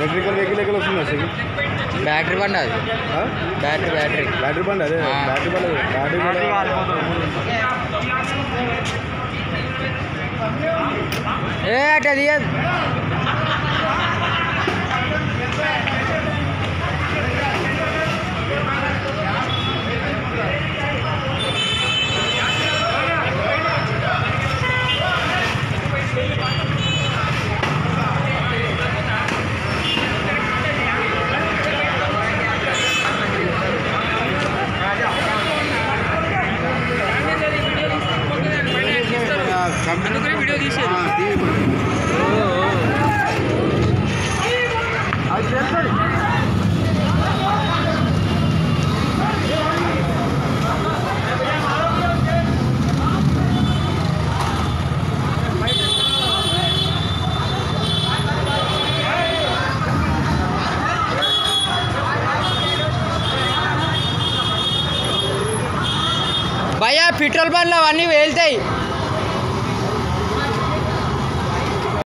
వస్తుంది బ్యాటరీ బండి అది బ్యాటరీ బ్యాటరీ బ్యాటరీ బండి అదే ఆ. బ్యాటరీ బండి బ్యాటరీ బండి ఏ అటు అది అది. అందుకనే వీడియో తీసేది భయ్యా పెట్రోల్ బండ్లు అవన్నీ వెళ్తాయి